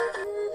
Bye.